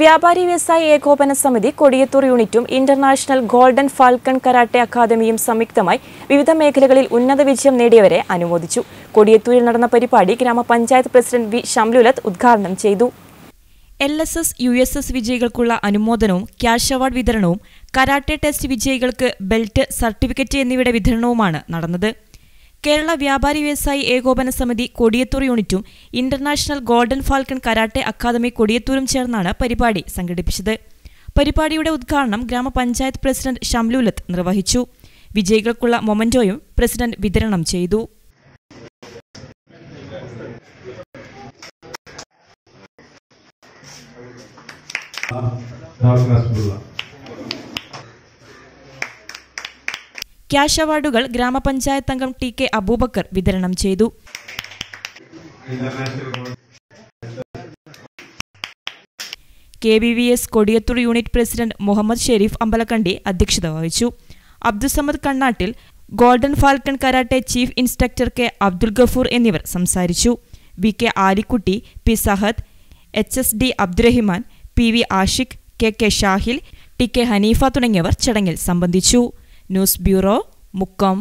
വ്യാപാരി വ്യവസായി ഏകോപന സമിതി കൊടിയത്തൂർ യൂണിറ്റും ഇന്റർനാഷണൽ ഗോൾഡൻ ഫാൽക്കൺ കരാട്ടെ അക്കാദമിയും സംയുക്തമായി വിവിധ മേഖലകളിൽ ഉന്നത വിജയം നേടിയവരെ അനുമോദിച്ചു. കൊടിയത്തൂരിൽ നടന്ന പരിപാടി ഗ്രാമപഞ്ചായത്ത് പ്രസിഡന്റ് വി ഷംലുലത്ത് ഉദ്ഘാടനം ചെയ്തു. L S S U S S വിജയികൾക്കുള്ള അനുമോദനവും ക്യാഷ് അവാർഡ് വിതരണവും കരാട്ടെ ടെസ്റ്റ് വിജയികൾക്ക് ബെൽറ്റ് സർട്ടിഫിക്കറ്റ് എന്നിവയുടെ വിതരണവുമാണ് നടന്നത്. കേരള വ്യാപാരി വ്യവസായി ഏകോപന സമിതി കൊടിയത്തൂർ യൂണിറ്റും international golden falcon karate academy കൊടിയത്തൂരും ചേർന്നാണ് പരിപാടി സംഘടിപ്പിച്ചത്. പരിപാടിയുടെ ഉദ്ഘാടനം ഗ്രാമപഞ്ചായത്ത് പ്രസിഡന്റ് ഷംലുലത്ത് നിർവഹിച്ചു. വിജയികൾക്കുള്ള മൊമന്റോയും പ്രസിഡന്റ് വിതരണം ചെയ്തു. ക്യാഷ് അവാർഡുകൾ ഗ്രാമപഞ്ചായത്ത് അംഗം ടി കെ അബൂബക്കർ വിതരണം ചെയ്തു. K B V S Kodiyathur unit president Muhammad Shareef Ambalakandi അധ്യക്ഷത വഹിച്ചു. Abdussamad Kannattil golden falcon karate chief instructor K Abdul Gafoor എന്നിവർ സംസാരിച്ചു. V K Alikutty P Sahad H S D Abdurahiman P V Ashiq K K Shahil T K Haneefa തുടങ്ങിയവർ ചടങ്ങിൽ സംബന്ധിച്ചു. News bureau Mukkam